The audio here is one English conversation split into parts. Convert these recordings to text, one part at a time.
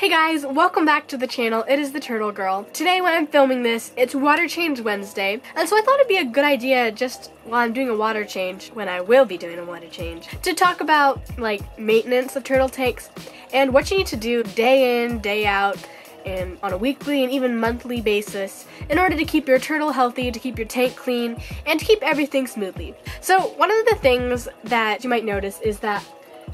Hey guys, welcome back to the channel. It is the Turtle Girl. Today when I'm filming this, it's water change Wednesday, and so I thought it'd be a good idea just while I'm doing a water change, when I will be doing a water change, to talk about like maintenance of turtle tanks and what you need to do day in, day out, and on a weekly and even monthly basis in order to keep your turtle healthy, to keep your tank clean, and to keep everything smoothly. So one of the things that you might notice is that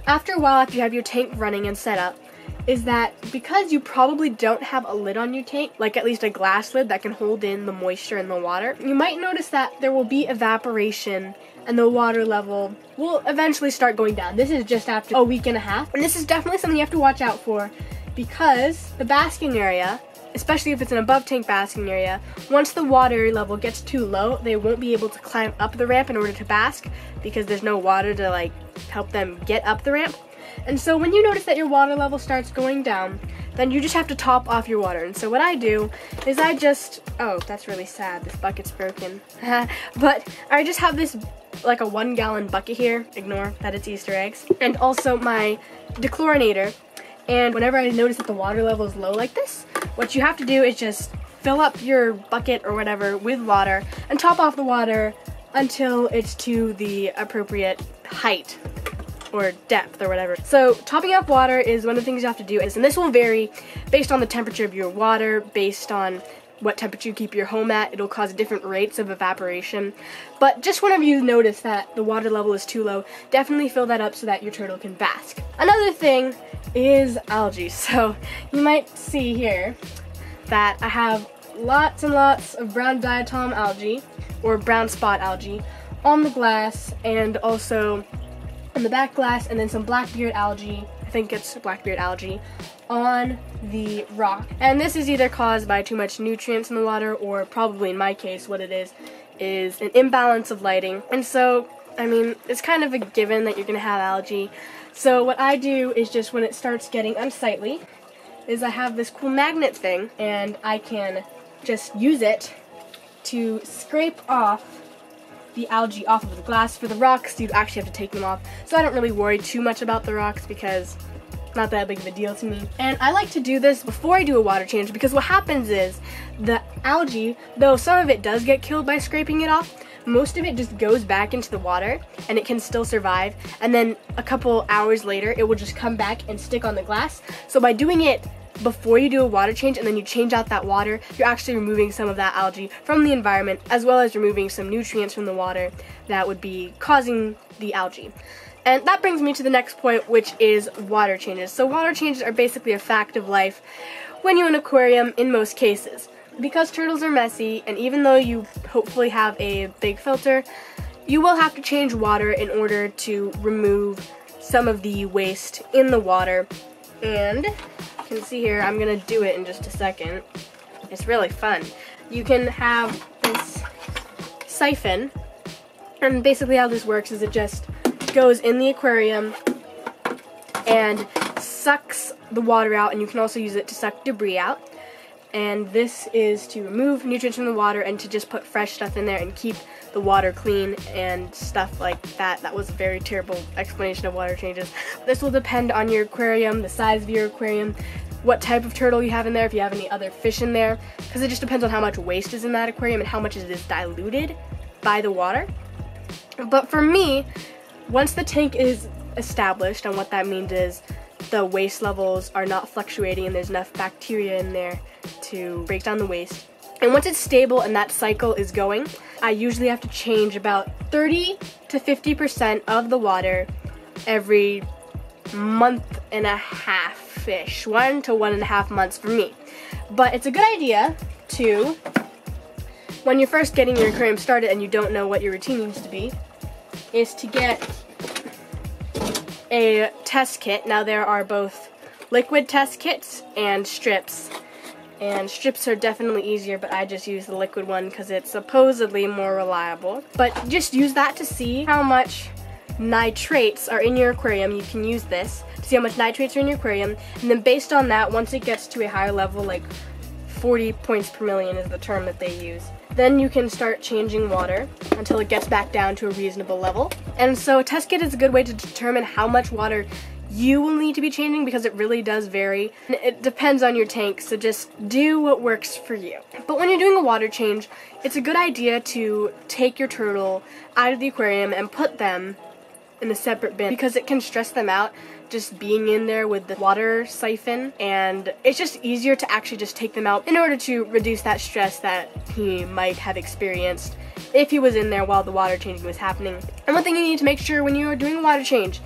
after a while, after you have your tank running and set up, is that because you probably don't have a lid on your tank, like at least a glass lid that can hold in the moisture in the water, you might notice that there will be evaporation and the water level will eventually start going down. This is just after a week and a half. And this is definitely something you have to watch out for because the basking area, especially if it's an above tank basking area, once the water level gets too low, they won't be able to climb up the ramp in order to bask because there's no water to like help them get up the ramp. And so when you notice that your water level starts going down, then you just have to top off your water. And so what I do is I just, oh, that's really sad. This bucket's broken. but I just have this like a one gallon bucket here. Ignore that it's Easter eggs. And also my dechlorinator. And whenever I notice that the water level is low like this, what you have to do is just fill up your bucket or whatever with water and top off the water until it's to the appropriate height or depth or whatever. So topping up water is one of the things you have to do, is, and this will vary based on the temperature of your water, based on what temperature you keep your home at. It'll cause different rates of evaporation. But just whenever you notice that the water level is too low, definitely fill that up so that your turtle can bask. Another thing is algae. So you might see here that I have lots and lots of brown diatom algae or brown spot algae on the glass and also the back glass and then some blackbeard algae, I think it's blackbeard algae, on the rock. And this is either caused by too much nutrients in the water or probably in my case what it is is an imbalance of lighting. And so, I mean, it's kind of a given that you're to have algae. So what I do is just when it starts getting unsightly is I have this cool magnet thing and I can just use it to scrape off the algae off of the glass. For the rocks, you'd actually have to take them off. So I don't really worry too much about the rocks because not that big of a deal to me. And I like to do this before I do a water change because what happens is the algae, though some of it does get killed by scraping it off, most of it just goes back into the water and it can still survive. And then a couple hours later, it will just come back and stick on the glass. So by doing it before you do a water change and then you change out that water, you're actually removing some of that algae from the environment as well as removing some nutrients from the water that would be causing the algae. And that brings me to the next point, which is water changes. So water changes are basically a fact of life when you're in an aquarium in most cases. Because turtles are messy, and even though you hopefully have a big filter, you will have to change water in order to remove some of the waste in the water. And can see here, I'm gonna do it in just a second. It's really fun. You can have this siphon, and basically how this works is it just goes in the aquarium and sucks the water out, and you can also use it to suck debris out. And this is to remove nutrients from the water and to just put fresh stuff in there and keep the water clean and stuff like that. That was a very terrible explanation of water changes. This will depend on your aquarium, the size of your aquarium, what type of turtle you have in there, if you have any other fish in there, because it just depends on how much waste is in that aquarium and how much it is diluted by the water. But for me, once the tank is established, and what that means is the waste levels are not fluctuating and there's enough bacteria in there to break down the waste. And once it's stable and that cycle is going, I usually have to change about 30 to 50% of the water every month and a half fish, one to one and a half months for me. But it's a good idea to, when you're first getting your aquarium started and you don't know what your routine needs to be, is to get a test kit. Now there are both liquid test kits and strips. And strips are definitely easier, but I just use the liquid one because it's supposedly more reliable. But just use that to see how much nitrates are in your aquarium, you can use this to see how much nitrates are in your aquarium. And then based on that, once it gets to a higher level, like 40 points per million is the term that they use, then you can start changing water until it gets back down to a reasonable level. And so a test kit is a good way to determine how much water you will need to be changing because it really does vary. It depends on your tank, so just do what works for you. But when you're doing a water change, it's a good idea to take your turtle out of the aquarium and put them in a separate bin because it can stress them out just being in there with the water siphon and it's just easier to actually just take them out in order to reduce that stress that he might have experienced if he was in there while the water changing was happening. And one thing you need to make sure when you are doing a water change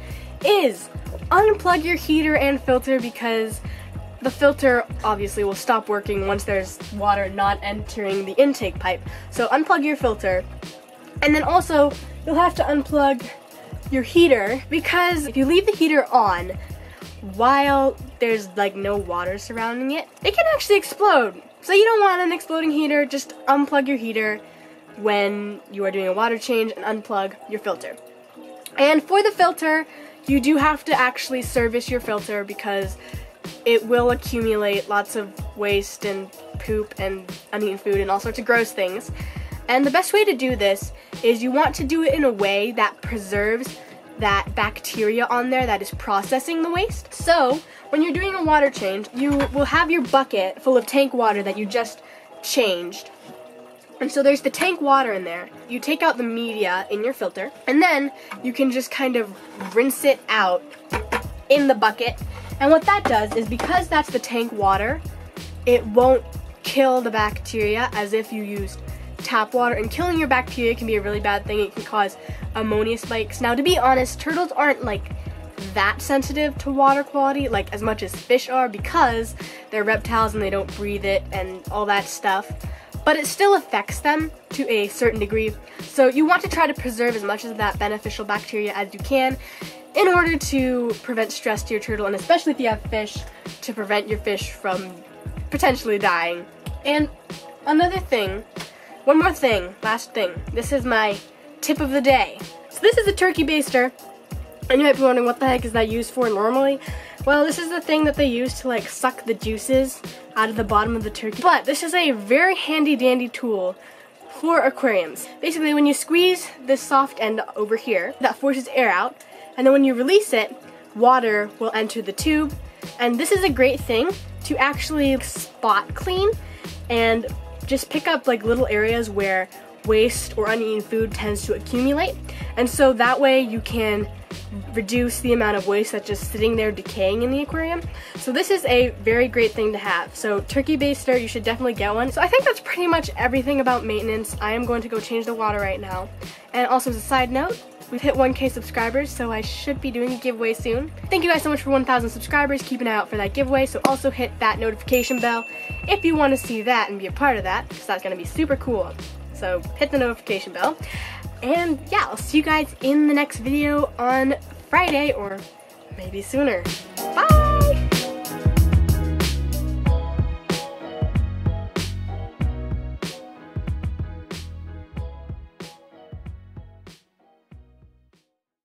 is unplug your heater and filter because the filter obviously will stop working once there's water not entering the intake pipe. So unplug your filter. And then also, you'll have to unplug your heater because if you leave the heater on while there's like no water surrounding it, it can actually explode. So you don't want an exploding heater, just unplug your heater when you are doing a water change and unplug your filter. And for the filter, you do have to actually service your filter because it will accumulate lots of waste and poop and uneaten food and all sorts of gross things. And the best way to do this is you want to do it in a way that preserves that bacteria on there that is processing the waste. So, when you're doing a water change, you will have your bucket full of tank water that you just changed. And so there's the tank water in there. You take out the media in your filter, and then you can just kind of rinse it out in the bucket. And what that does is because that's the tank water, it won't kill the bacteria as if you used tap water. And killing your bacteria can be a really bad thing. It can cause ammonia spikes. Now, to be honest, turtles aren't like that sensitive to water quality like as much as fish are because they're reptiles and they don't breathe it and all that stuff but it still affects them to a certain degree. So you want to try to preserve as much of that beneficial bacteria as you can in order to prevent stress to your turtle and especially if you have fish to prevent your fish from potentially dying. And another thing, one more thing, last thing. This is my tip of the day. So this is a turkey baster. And you might be wondering what the heck is that used for normally? Well, this is the thing that they use to like suck the juices out of the bottom of the turkey. But this is a very handy dandy tool for aquariums. Basically, when you squeeze this soft end over here, that forces air out, and then when you release it, water will enter the tube. And this is a great thing to actually spot clean and just pick up like little areas where waste or uneaten food tends to accumulate. And so that way you can reduce the amount of waste that's just sitting there decaying in the aquarium. So this is a very great thing to have. So turkey baster, you should definitely get one. So I think that's pretty much everything about maintenance. I am going to go change the water right now. And also as a side note, We've hit 1k subscribers, so I should be doing a giveaway soon. Thank you guys so much for 1,000 subscribers. Keep an eye out for that giveaway, so also hit that notification bell if you want to see that and be a part of that, because that's going to be super cool. So hit the notification bell. And yeah, I'll see you guys in the next video on Friday or maybe sooner.